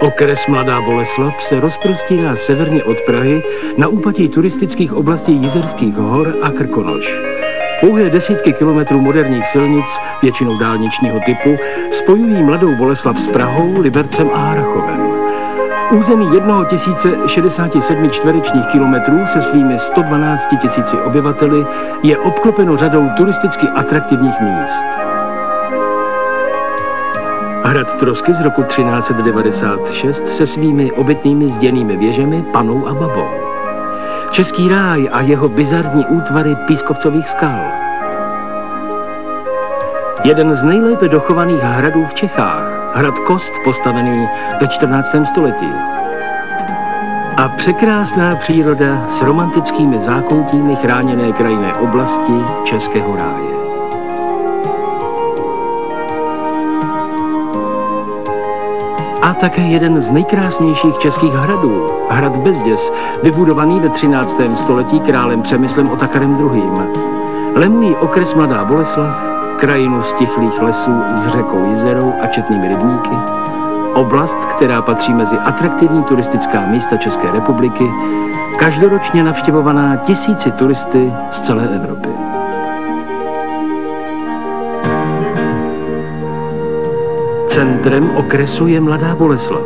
Okres Mladá Boleslav se rozprostírá severně od Prahy na úpatí turistických oblastí Jizerských hor a Krkonoš. Pouhé desítky kilometrů moderních silnic, většinou dálničního typu, spojují Mladou Boleslav s Prahou, Libercem a Harachovem. Území 1067 čtverečních kilometrů se svými 112 tisíci obyvateli je obklopeno řadou turisticky atraktivních míst. Hrad Trosky z roku 1396 se svými obytnými zděnými věžemi, panou a babou. Český ráj a jeho bizarní útvary pískovcových skal. Jeden z nejlépe dochovaných hradů v Čechách, hrad Kost, postavený ve 14. století. A překrásná příroda s romantickými zákoutími chráněné krajinné oblasti Českého ráje. A také jeden z nejkrásnějších českých hradů, hrad Bezděs, vybudovaný ve 13. století králem Přemyslem Otakarem II. Lemují okres Mladá Boleslav, krajinu stichlých lesů s řekou Jizerou a četnými rybníky, oblast, která patří mezi atraktivní turistická místa České republiky, každoročně navštěvovaná tisíci turisty z celé Evropy. Centrem okresu je Mladá Boleslav.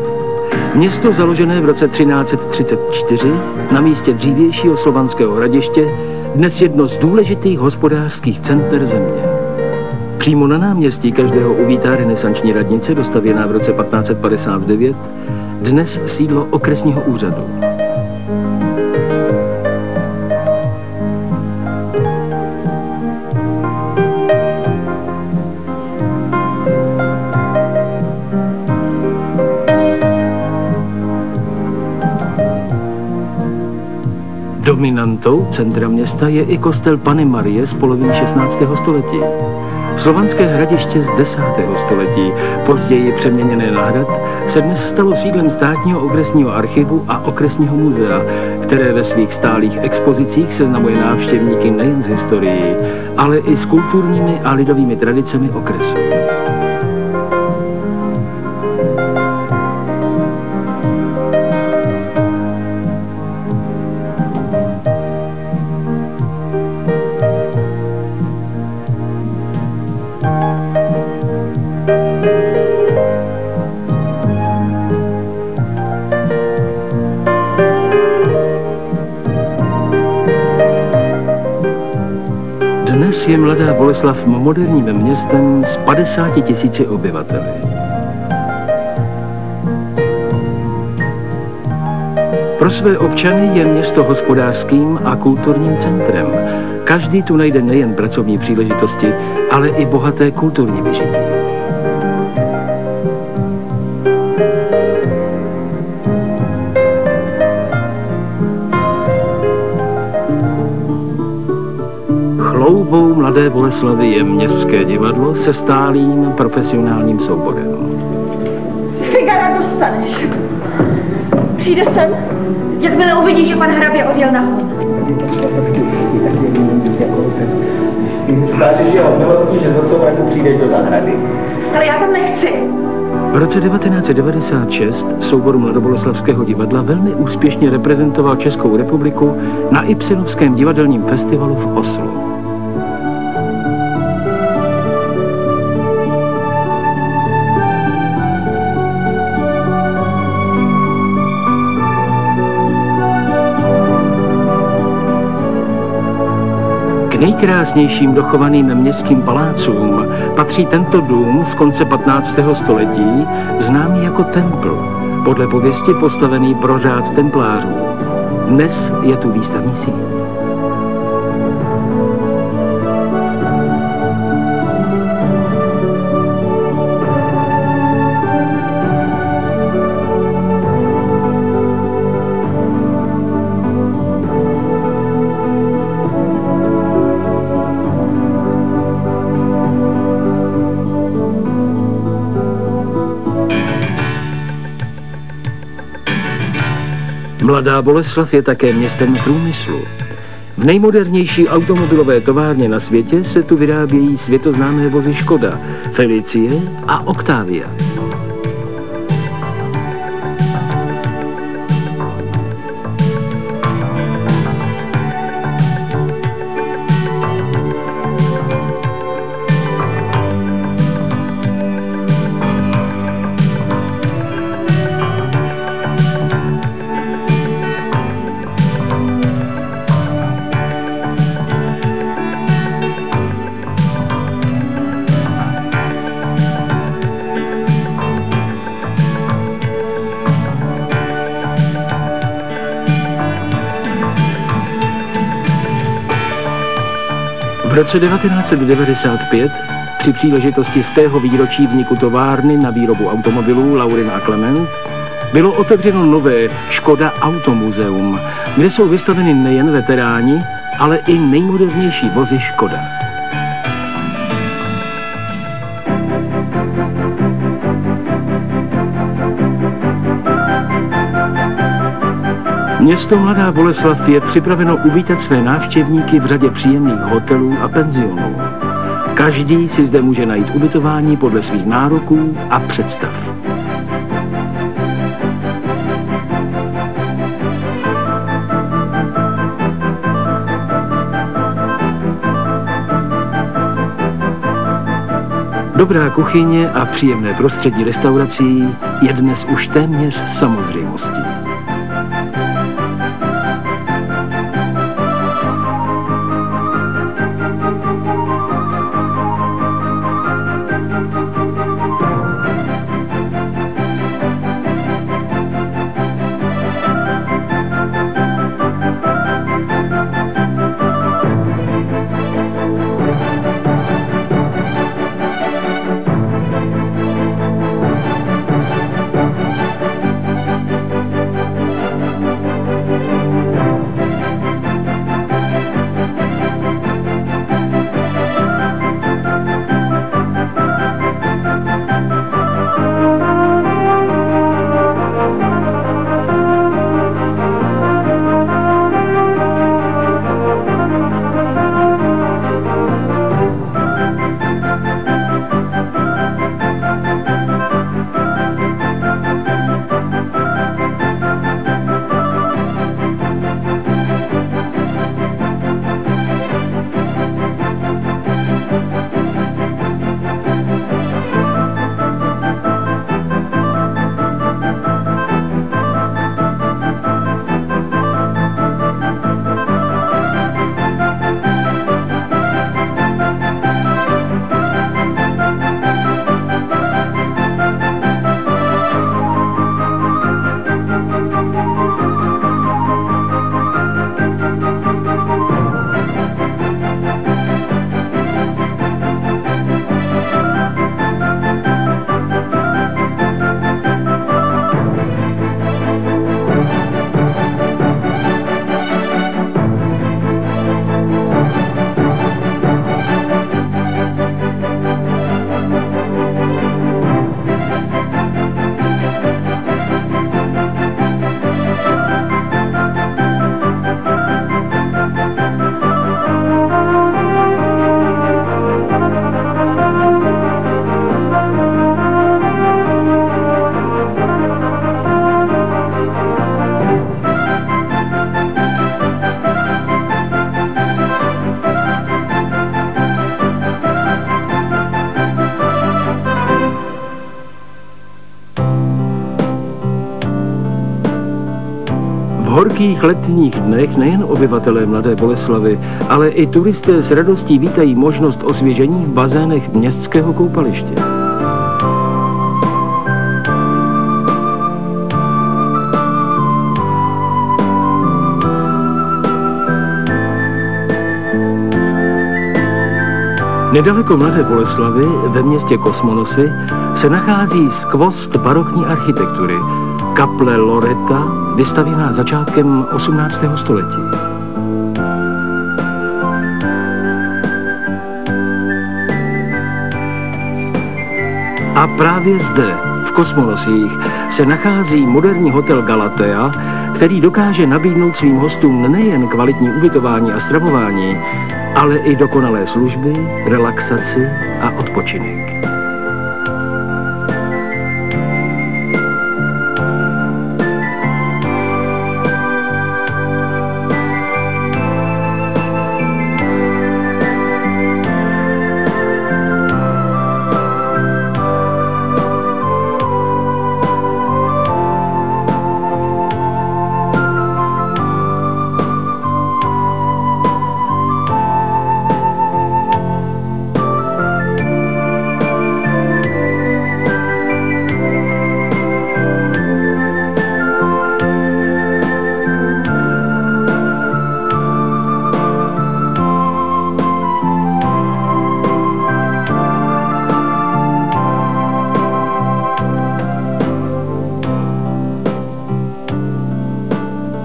Město založené v roce 1334 na místě dřívějšího slovanského hradiště, dnes jedno z důležitých hospodářských center země. Přímo na náměstí každého uvítá renesanční radnice, dostavěná v roce 1559, dnes sídlo okresního úřadu. Dominantou centra města je i kostel Pany Marie z poloviny 16. století. Slovanské hradiště z 10. století, později přeměněné na hrad, se dnes stalo sídlem státního okresního archivu a okresního muzea, které ve svých stálých expozicích seznamuje návštěvníky nejen z historií, ale i s kulturními a lidovými tradicemi okresu. Mladá Boleslav moderním městem s 50 tisíci obyvateli. Pro své občany je město hospodářským a kulturním centrem. Každý tu najde nejen pracovní příležitosti, ale i bohaté kulturní vyžití. Boleslavy je městské divadlo se stálým profesionálním souborem. Figara dostaneš. Přijde sem, jakmile uvidí, že pan hrabě odjel na hon. Skáže, že ho milostí, že za sobou přijdeš do zahrady. Ale já tam nechci. V roce 1996 soubor Mladoboleslavského divadla velmi úspěšně reprezentoval Českou republiku na Ypsilovském divadelním festivalu v Oslu. Nejkrásnějším dochovaným městským palácům patří tento dům z konce 15. století, známý jako templ, podle pověsti postavený pro řád templářů. Dnes je tu výstavní síň. Mladá Boleslav je také městem průmyslu. V nejmodernější automobilové továrně na světě se tu vyrábějí světoznámé vozy Škoda, Felicie a Octavia. V roce 1995 při příležitosti z tého výročí vzniku továrny na výrobu automobilů Laurin a Clement bylo otevřeno nové Škoda Automuzeum, kde jsou vystaveny nejen veteráni, ale i nejmodernější vozy Škoda. Město Mladá Boleslav je připraveno uvítat své návštěvníky v řadě příjemných hotelů a penzionů. Každý si zde může najít ubytování podle svých nároků a představ. Dobrá kuchyně a příjemné prostředí restaurací je dnes už téměř samozřejmostí. Horkých letních dnech nejen obyvatelé Mladé Boleslavy, ale i turisté s radostí vítají možnost osvěžení v bazénech městského koupaliště. Nedaleko Mladé Boleslavy, ve městě Kosmonosy, se nachází skvost barokní architektury, kaple Loreta, vystavěná začátkem 18. století. A právě zde, v Kosmonosích, se nachází moderní hotel Galatea, který dokáže nabídnout svým hostům nejen kvalitní ubytování a stravování, ale i dokonalé služby, relaxaci a odpočinek.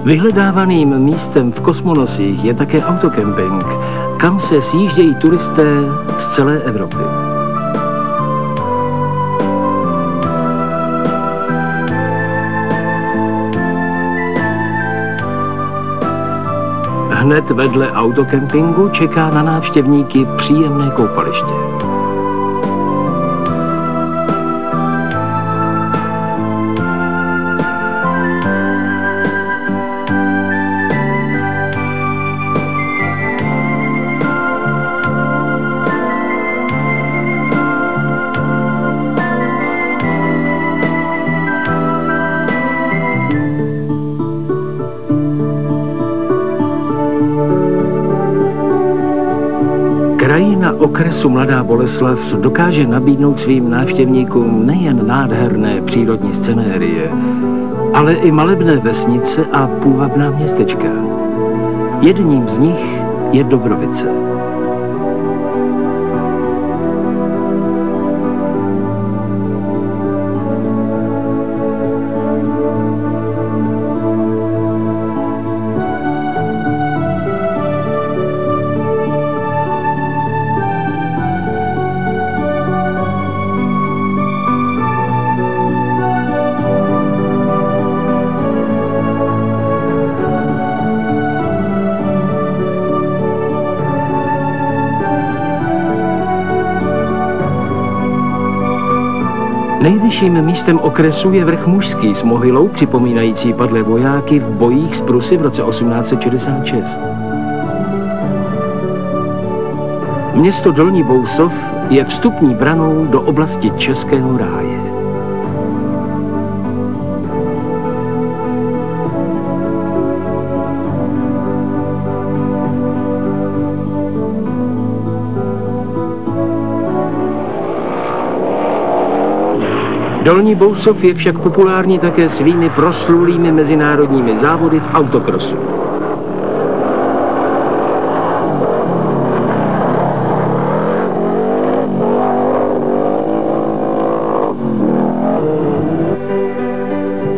Vyhledávaným místem v kosmonosích je také autokemping, kam se sjíždějí turisté z celé Evropy. Hned vedle autokempingu čeká na návštěvníky příjemné koupaliště. Okresu Mladá Boleslav dokáže nabídnout svým návštěvníkům nejen nádherné přírodní scenérie, ale i malebné vesnice a půvabná městečka. Jedním z nich je Dobrovice. Nejvyšším místem okresu je vrch mužský s mohylou připomínající padlé vojáky v bojích s Prusy v roce 1866. Město Dolní Bousov je vstupní branou do oblasti Českého ráje. Dolní Bousov je však populární také svými proslulými mezinárodními závody v autokrosu.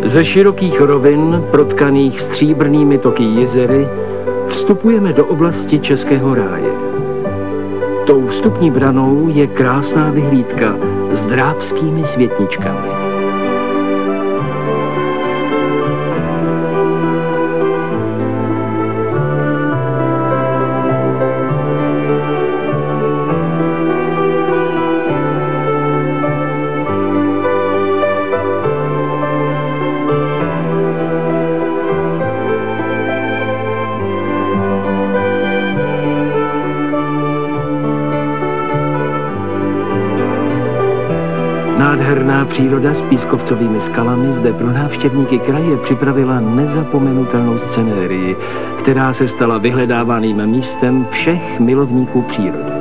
Ze širokých rovin, protkaných stříbrnými toky jezery, vstupujeme do oblasti Českého ráje. Tou vstupní branou je krásná vyhlídka, s drábskými světničkami. Příroda s pískovcovými skalami zde pro návštěvníky kraje připravila nezapomenutelnou scenérii, která se stala vyhledávaným místem všech milovníků přírody.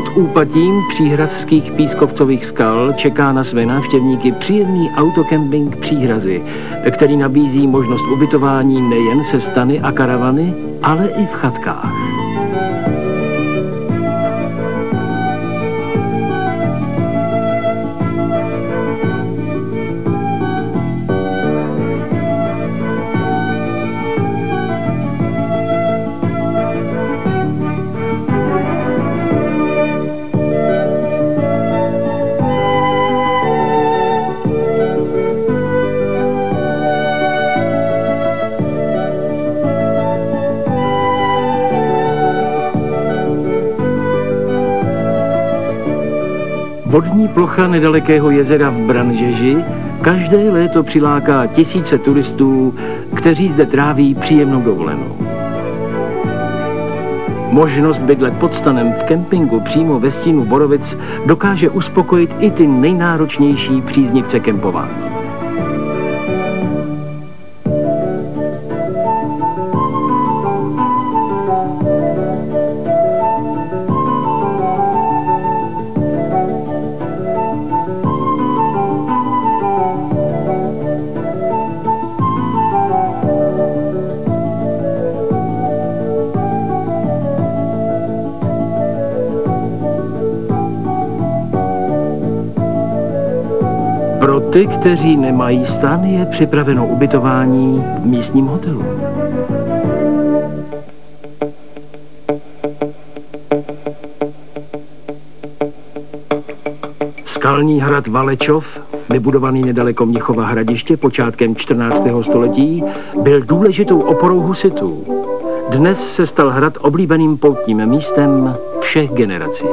Pod úpatím příhrazských pískovcových skal čeká na své návštěvníky příjemný autokemping Příhrazy, který nabízí možnost ubytování nejen se stany a karavany, ale i v chatkách. Vodní plocha nedalekého jezera v Branžeži každé léto přiláká tisíce turistů, kteří zde tráví příjemnou dovolenou. Možnost bydlet pod stanem v kempingu přímo ve stínu Borovic dokáže uspokojit i ty nejnáročnější příznivce kempování. Ty, kteří nemají stan, je připraveno ubytování v místním hotelu. Skalní hrad Valečov, vybudovaný nedaleko Mnichova hradiště počátkem 14. století, byl důležitou oporou husitů. Dnes se stal hrad oblíbeným poutním místem všech generací.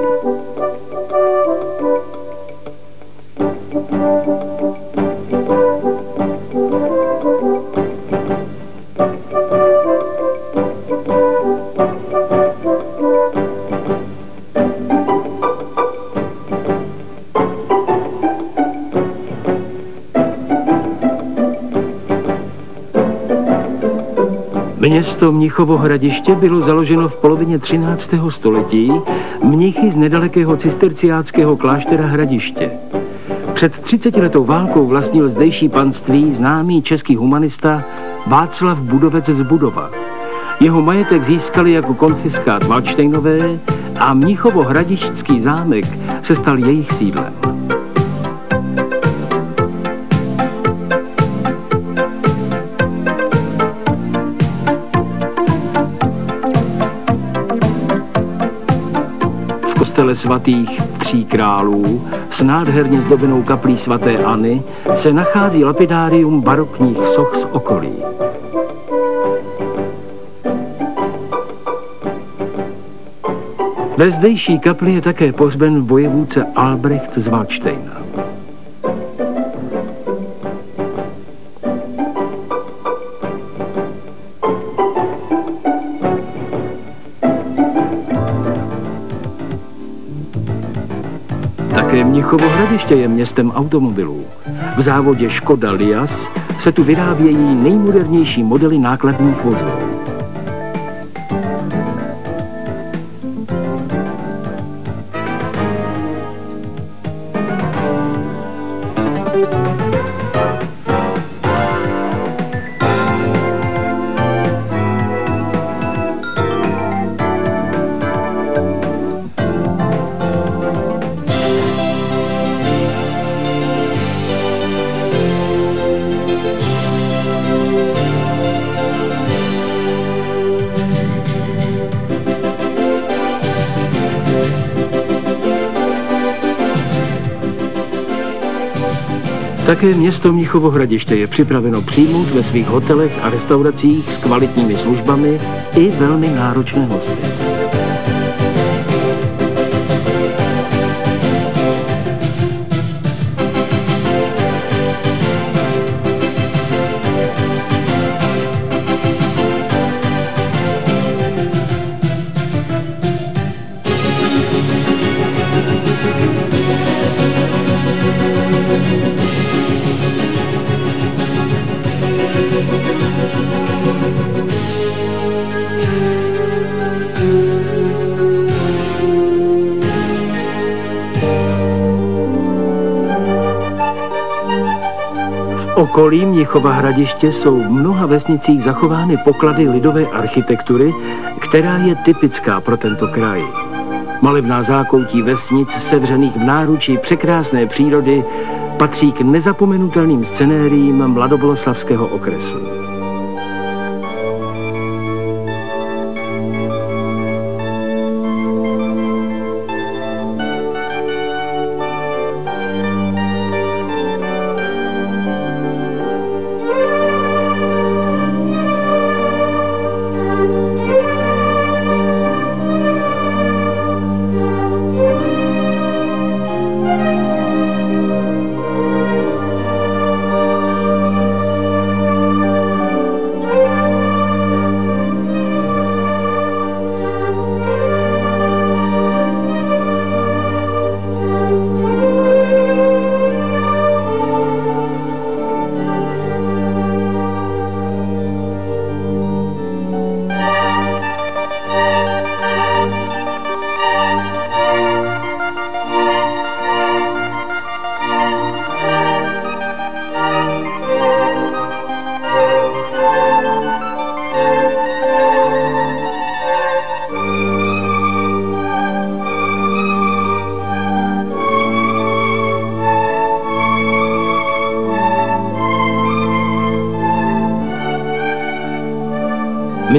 Město Mnichovo hradiště bylo založeno v polovině 13. století mnichy z nedalekého cisterciáckého kláštera Hradiště. Před 30 letou válkou vlastnil zdejší panství známý český humanista Václav Budovec z Budova. Jeho majetek získali jako konfiskát Malčtejnové a Mnichovo hradišťský zámek se stal jejich sídlem. Kostele svatých tří králů s nádherně zdobenou kaplí svaté Anny se nachází lapidárium barokních soch z okolí. Ve zdejší kapli je také pohřben vojevůdce Albrecht z Waldsteina. Mnichovo hradiště je městem automobilů. V závodě Škoda Lias se tu vyrábějí nejmodernější modely nákladních vozů. Také město Mnichovo hradiště je připraveno přijmout ve svých hotelech a restauracích s kvalitními službami i velmi náročné hosty. Okolí Mnichova hradiště jsou v mnoha vesnicích zachovány poklady lidové architektury, která je typická pro tento kraj. Malebná zákoutí vesnic sevřených v náručí překrásné přírody patří k nezapomenutelným scenériím mladoboloslavského okresu.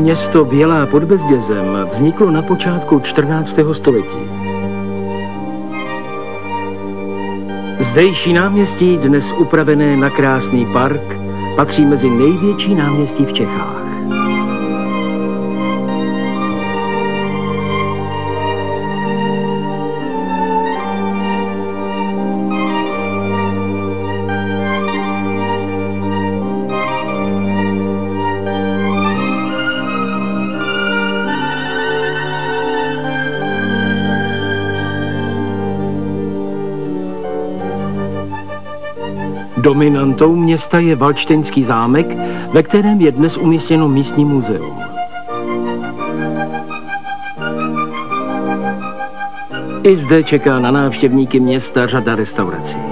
Město Bělá pod Bezdězem vzniklo na počátku 14. století. Zdejší náměstí, dnes upravené na krásný park, patří mezi největší náměstí v Čechách. Dominantou města je Valčtenský zámek, ve kterém je dnes umístěno místní muzeum. I zde čeká na návštěvníky města řada restaurací.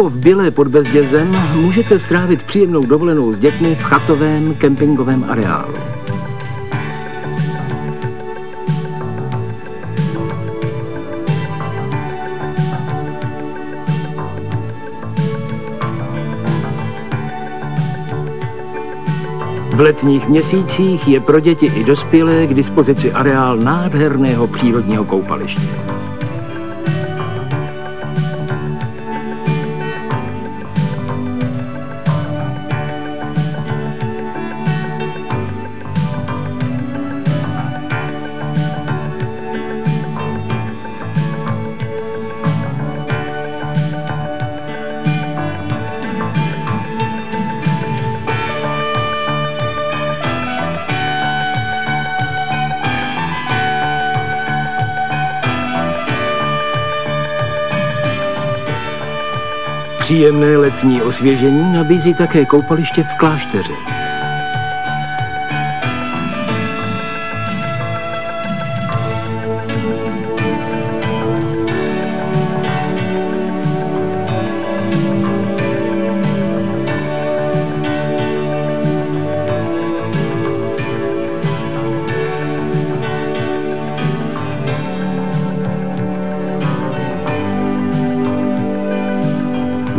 Přímo v Bělé pod Bezdězem můžete strávit příjemnou dovolenou s dětmi v chatovém kempingovém areálu. V letních měsících je pro děti i dospělé k dispozici areál nádherného přírodního koupaliště. Příjemné letní osvěžení nabízí také koupaliště v klášteře.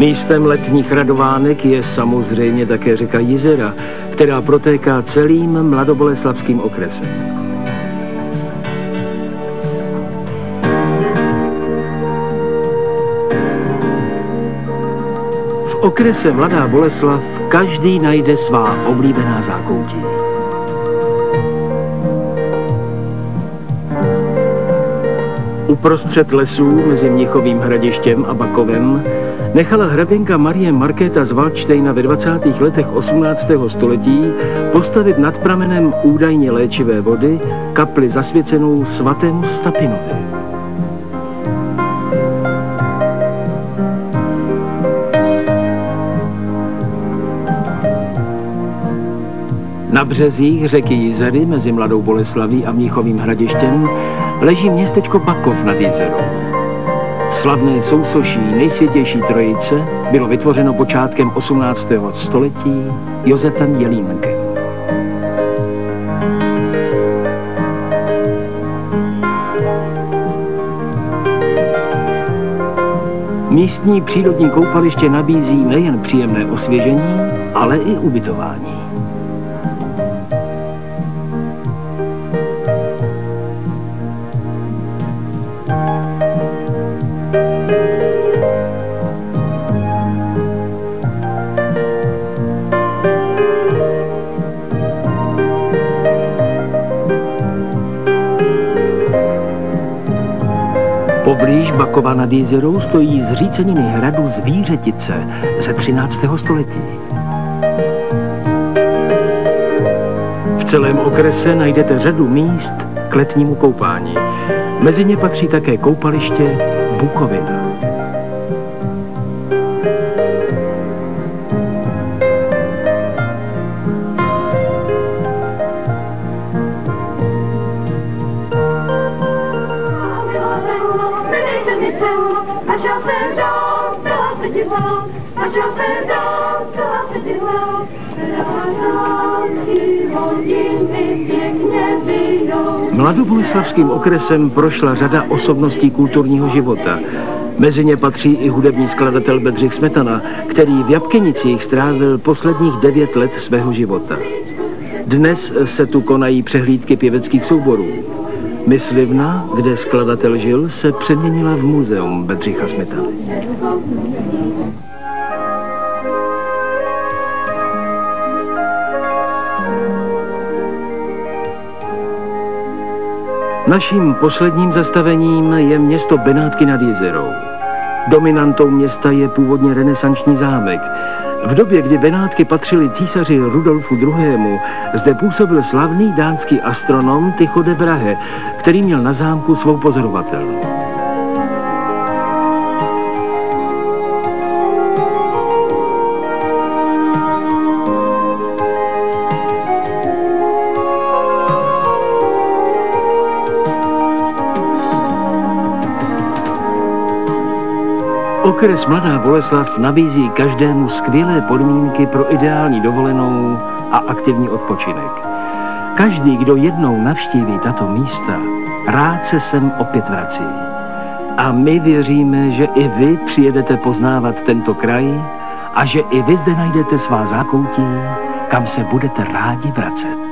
Místem letních radovánek je samozřejmě také řeka Jizera, která protéká celým mladoboleslavským okresem. V okrese Mladá Boleslav každý najde svá oblíbená zákoutí. Uprostřed lesů mezi Mnichovým hradištěm a Bakovem nechala hraběnka Marie Markéta z Valčtejna ve 20. letech 18. století postavit nad pramenem údajně léčivé vody kapli zasvěcenou svatému Stapinovi. Na březích řeky Jizery mezi Mladou Boleslaví a Mníchovým hradištěm leží městečko Bakov nad Jizerou. Slavné sousoší nejsvětější trojice bylo vytvořeno počátkem 18. století Josefem Jelínkem. Místní přírodní koupaliště nabízí nejen příjemné osvěžení, ale i ubytování. Poblíž Bakova nad Jizerou stojí zříceniny hradu Zvířetice ze 13. století. V celém okrese najdete řadu míst k letnímu koupání. Mezi ně patří také koupaliště pouco venda. Mladoboleslavským okresem prošla řada osobností kulturního života. Mezi ně patří i hudební skladatel Bedřich Smetana, který v Jabkenicích strávil posledních devět let svého života. Dnes se tu konají přehlídky pěveckých souborů. Myslivna, kde skladatel žil, se přeměnila v muzeum Bedřicha Smetany. Naším posledním zastavením je město Benátky nad Jezerou. Dominantou města je původně renesanční zámek. V době, kdy Benátky patřily císaři Rudolfu II., zde působil slavný dánský astronom Tycho de Brahe, který měl na zámku svou pozorovatelnu. Okres Mladá Boleslav nabízí každému skvělé podmínky pro ideální dovolenou a aktivní odpočinek. Každý, kdo jednou navštíví tato místa, rád se sem opět vrací. A my věříme, že i vy přijedete poznávat tento kraj a že i vy zde najdete svá zákoutí, kam se budete rádi vracet.